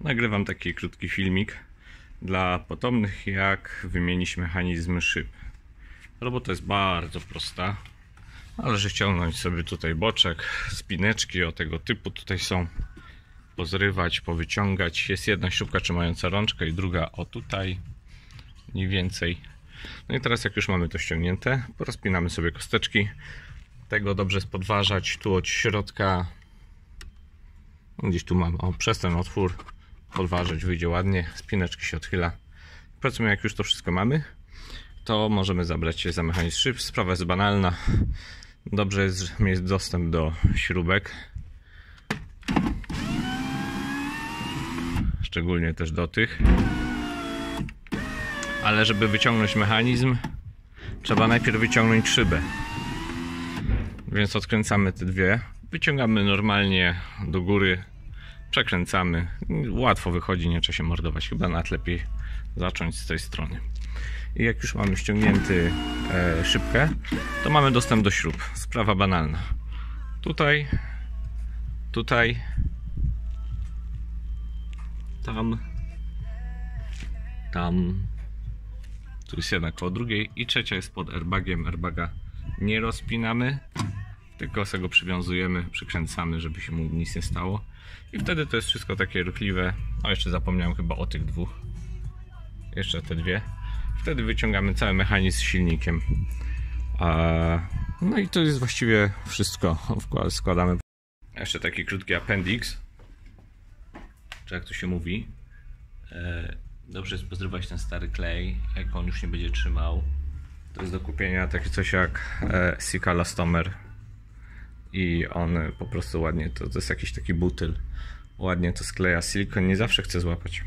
Nagrywam taki krótki filmik dla potomnych, jak wymienić mechanizm szyb. Robota jest bardzo prosta. Należy ściągnąć sobie tutaj boczek, spineczki o tego typu tutaj są. Pozrywać, powyciągać. Jest jedna śrubka trzymająca rączkę i druga o tutaj. Mniej więcej. No i teraz jak już mamy to ściągnięte, porozpinamy sobie kosteczki. Tego dobrze jest podważać tu od środka. Gdzieś tu mam, o przez ten otwór podważyć, wyjdzie ładnie, spineczki się odchyla. Powiedzmy, jak już to wszystko mamy, to możemy zabrać się za mechanizm szyb. Sprawa jest banalna. Dobrze jest mieć dostęp do śrubek. Szczególnie też do tych. Ale żeby wyciągnąć mechanizm, trzeba najpierw wyciągnąć szybę. Więc odkręcamy te dwie. Wyciągamy normalnie do góry przekręcamy. Łatwo wychodzi, nie trzeba się mordować. Chyba nawet lepiej zacząć z tej strony. I jak już mamy ściągnięty e, szybkę, to mamy dostęp do śrub. Sprawa banalna. Tutaj, tutaj, tam, tam. Tu jest jedna koło drugiej i trzecia jest pod airbagiem. Airbaga nie rozpinamy, tylko sobie go przywiązujemy, przykręcamy, żeby się mu nic nie stało. I wtedy to jest wszystko takie ruchliwe. O, jeszcze zapomniałem chyba o tych dwóch. Jeszcze te dwie. Wtedy wyciągamy cały mechanizm z silnikiem. No i to jest właściwie wszystko. Składamy. Jeszcze taki krótki appendix. Czy jak to się mówi. E, dobrze jest pozrywać ten stary klej, jak on już nie będzie trzymał. To jest do kupienia takie coś jak e, Sika Lastomer i on po prostu ładnie, to, to jest jakiś taki butyl, ładnie to skleja silikon, nie zawsze chce złapać.